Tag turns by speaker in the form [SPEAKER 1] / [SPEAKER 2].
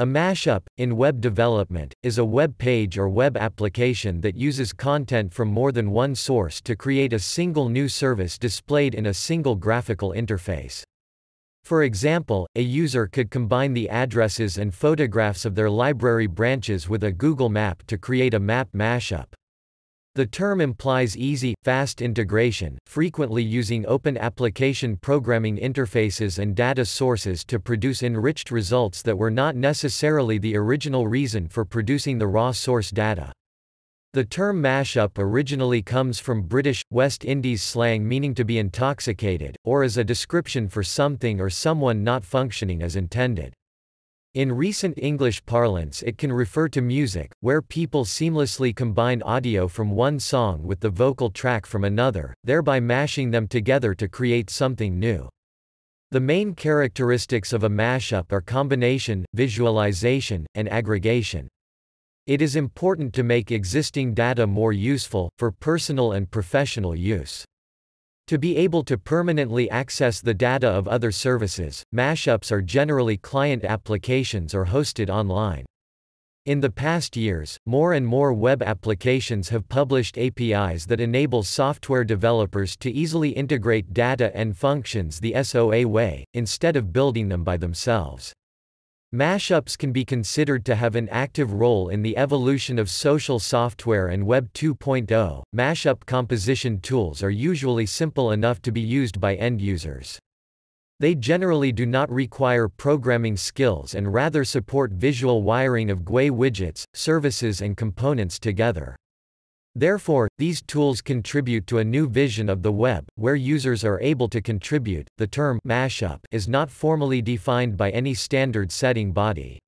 [SPEAKER 1] A mashup, in web development, is a web page or web application that uses content from more than one source to create a single new service displayed in a single graphical interface. For example, a user could combine the addresses and photographs of their library branches with a Google map to create a map mashup. The term implies easy, fast integration, frequently using open application programming interfaces and data sources to produce enriched results that were not necessarily the original reason for producing the raw source data. The term mashup originally comes from British, West Indies slang meaning to be intoxicated, or as a description for something or someone not functioning as intended. In recent English parlance it can refer to music, where people seamlessly combine audio from one song with the vocal track from another, thereby mashing them together to create something new. The main characteristics of a mashup are combination, visualization, and aggregation. It is important to make existing data more useful, for personal and professional use. To be able to permanently access the data of other services, mashups are generally client applications or hosted online. In the past years, more and more web applications have published APIs that enable software developers to easily integrate data and functions the SOA way, instead of building them by themselves. Mashups can be considered to have an active role in the evolution of social software and Web 2.0. Mashup composition tools are usually simple enough to be used by end users. They generally do not require programming skills and rather support visual wiring of GUI widgets, services and components together. Therefore, these tools contribute to a new vision of the web, where users are able to contribute. The term mashup is not formally defined by any standard setting body.